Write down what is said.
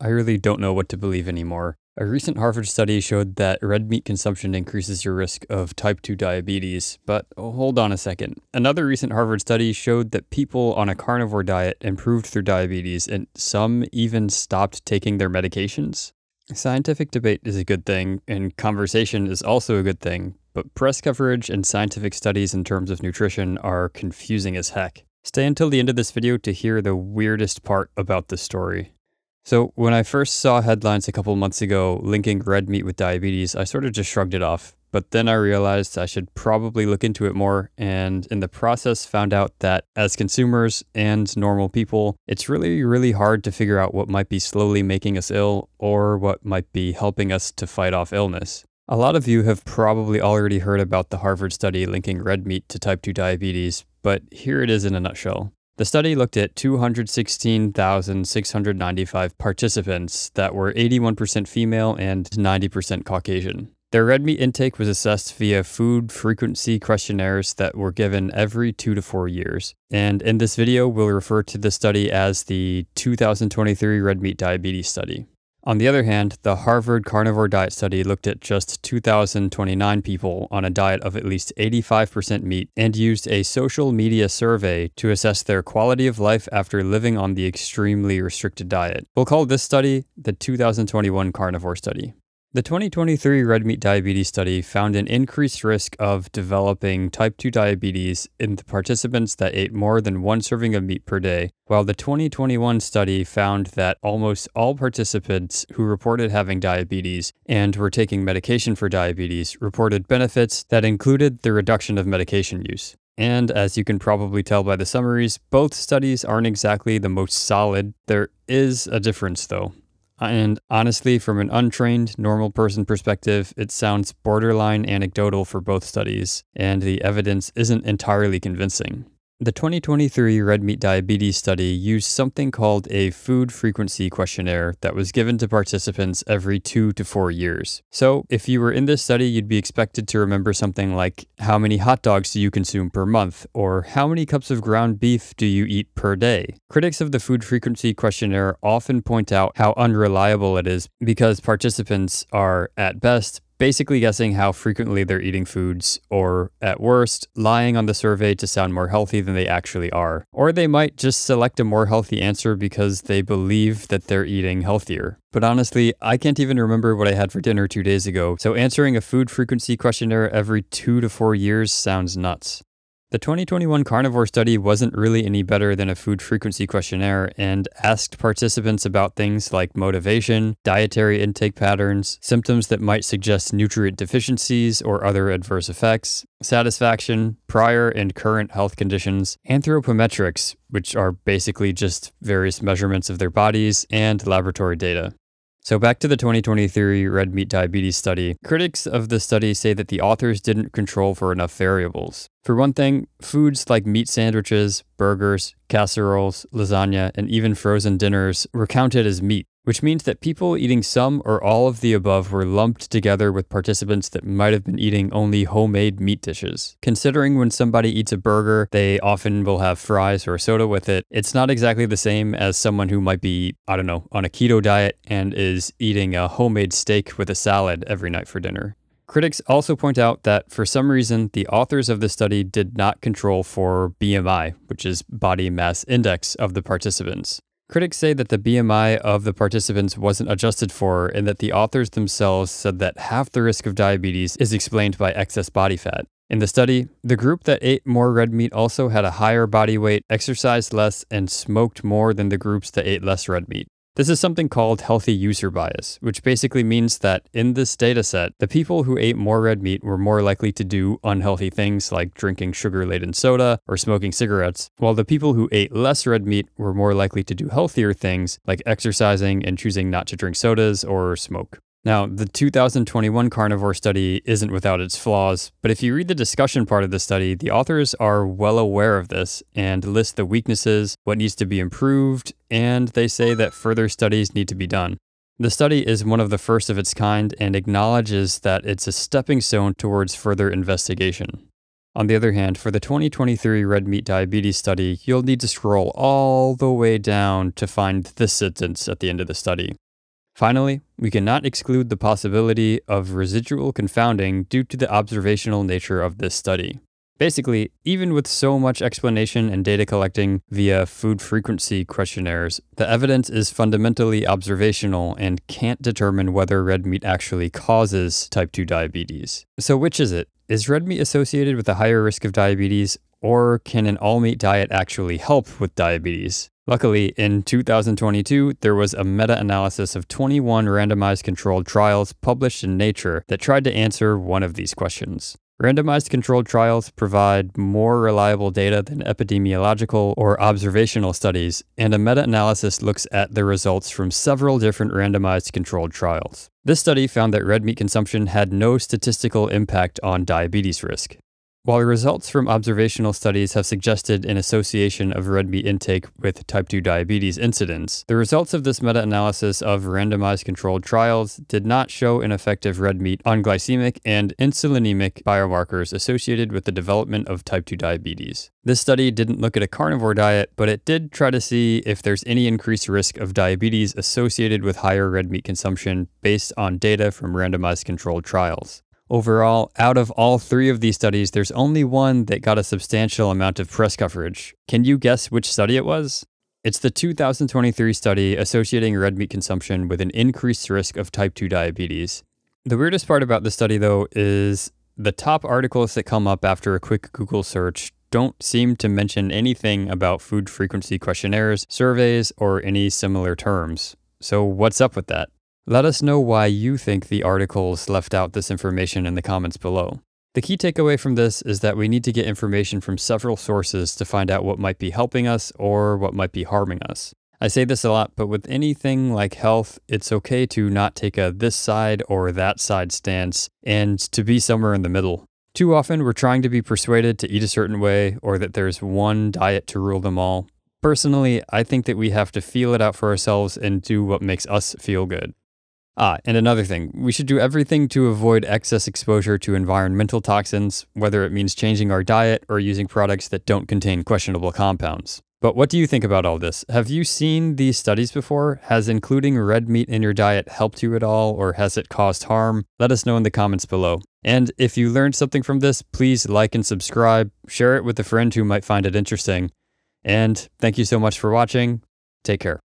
I really don't know what to believe anymore. A recent Harvard study showed that red meat consumption increases your risk of type 2 diabetes. But hold on a second. Another recent Harvard study showed that people on a carnivore diet improved their diabetes and some even stopped taking their medications. Scientific debate is a good thing, and conversation is also a good thing, but press coverage and scientific studies in terms of nutrition are confusing as heck. Stay until the end of this video to hear the weirdest part about the story. So, when I first saw headlines a couple months ago linking red meat with diabetes, I sort of just shrugged it off. But then I realized I should probably look into it more, and in the process, found out that as consumers and normal people, it's really, really hard to figure out what might be slowly making us ill or what might be helping us to fight off illness. A lot of you have probably already heard about the Harvard study linking red meat to type 2 diabetes, but here it is in a nutshell. The study looked at 216,695 participants that were 81% female and 90% Caucasian. Their red meat intake was assessed via food frequency questionnaires that were given every two to four years. And in this video, we'll refer to the study as the 2023 Red Meat Diabetes Study. On the other hand, the Harvard Carnivore Diet Study looked at just 2,029 people on a diet of at least 85% meat and used a social media survey to assess their quality of life after living on the extremely restricted diet. We'll call this study the 2021 Carnivore Study. The 2023 red meat diabetes study found an increased risk of developing type 2 diabetes in the participants that ate more than one serving of meat per day, while the 2021 study found that almost all participants who reported having diabetes and were taking medication for diabetes reported benefits that included the reduction of medication use. And as you can probably tell by the summaries, both studies aren't exactly the most solid. There is a difference though. And honestly, from an untrained, normal person perspective, it sounds borderline anecdotal for both studies, and the evidence isn't entirely convincing. The 2023 Red Meat Diabetes study used something called a food frequency questionnaire that was given to participants every two to four years. So, if you were in this study, you'd be expected to remember something like how many hot dogs do you consume per month, or how many cups of ground beef do you eat per day. Critics of the food frequency questionnaire often point out how unreliable it is because participants are, at best, basically guessing how frequently they're eating foods, or at worst, lying on the survey to sound more healthy than they actually are. Or they might just select a more healthy answer because they believe that they're eating healthier. But honestly, I can't even remember what I had for dinner two days ago, so answering a food frequency questionnaire every two to four years sounds nuts. The 2021 carnivore study wasn't really any better than a food frequency questionnaire and asked participants about things like motivation, dietary intake patterns, symptoms that might suggest nutrient deficiencies or other adverse effects, satisfaction, prior and current health conditions, anthropometrics, which are basically just various measurements of their bodies, and laboratory data. So, back to the 2023 red meat diabetes study. Critics of the study say that the authors didn't control for enough variables. For one thing, foods like meat sandwiches, burgers, casseroles, lasagna, and even frozen dinners were counted as meat, which means that people eating some or all of the above were lumped together with participants that might have been eating only homemade meat dishes. Considering when somebody eats a burger, they often will have fries or soda with it, it's not exactly the same as someone who might be, I don't know, on a keto diet and is eating a homemade steak with a salad every night for dinner. Critics also point out that for some reason, the authors of the study did not control for BMI, which is body mass index of the participants. Critics say that the BMI of the participants wasn't adjusted for, and that the authors themselves said that half the risk of diabetes is explained by excess body fat. In the study, the group that ate more red meat also had a higher body weight, exercised less, and smoked more than the groups that ate less red meat. This is something called healthy user bias, which basically means that in this data set, the people who ate more red meat were more likely to do unhealthy things like drinking sugar laden soda or smoking cigarettes, while the people who ate less red meat were more likely to do healthier things like exercising and choosing not to drink sodas or smoke. Now, the 2021 carnivore study isn't without its flaws, but if you read the discussion part of the study, the authors are well aware of this and list the weaknesses, what needs to be improved, and they say that further studies need to be done. The study is one of the first of its kind and acknowledges that it's a stepping stone towards further investigation. On the other hand, for the 2023 red meat diabetes study, you'll need to scroll all the way down to find this sentence at the end of the study. Finally, we cannot exclude the possibility of residual confounding due to the observational nature of this study. Basically, even with so much explanation and data collecting via food frequency questionnaires, the evidence is fundamentally observational and can't determine whether red meat actually causes type 2 diabetes. So, which is it? Is red meat associated with a higher risk of diabetes, or can an all meat diet actually help with diabetes? Luckily, in 2022, there was a meta analysis of 21 randomized controlled trials published in Nature that tried to answer one of these questions. Randomized controlled trials provide more reliable data than epidemiological or observational studies, and a meta analysis looks at the results from several different randomized controlled trials. This study found that red meat consumption had no statistical impact on diabetes risk. While results from observational studies have suggested an association of red meat intake with type 2 diabetes incidence, the results of this meta analysis of randomized controlled trials did not show an effect of red meat on glycemic and insulinemic biomarkers associated with the development of type 2 diabetes. This study didn't look at a carnivore diet, but it did try to see if there's any increased risk of diabetes associated with higher red meat consumption based on data from randomized controlled trials. Overall, out of all three of these studies, there's only one that got a substantial amount of press coverage. Can you guess which study it was? It's the 2023 study associating red meat consumption with an increased risk of type 2 diabetes. The weirdest part about the study, though, is the top articles that come up after a quick Google search don't seem to mention anything about food frequency questionnaires, surveys, or any similar terms. So, what's up with that? Let us know why you think the articles left out this information in the comments below. The key takeaway from this is that we need to get information from several sources to find out what might be helping us or what might be harming us. I say this a lot, but with anything like health, it's okay to not take a this side or that side stance and to be somewhere in the middle. Too often, we're trying to be persuaded to eat a certain way or that there's one diet to rule them all. Personally, I think that we have to feel it out for ourselves and do what makes us feel good. Ah, and another thing, we should do everything to avoid excess exposure to environmental toxins, whether it means changing our diet or using products that don't contain questionable compounds. But what do you think about all this? Have you seen these studies before? Has including red meat in your diet helped you at all, or has it caused harm? Let us know in the comments below. And if you learned something from this, please like and subscribe, share it with a friend who might find it interesting. And thank you so much for watching. Take care.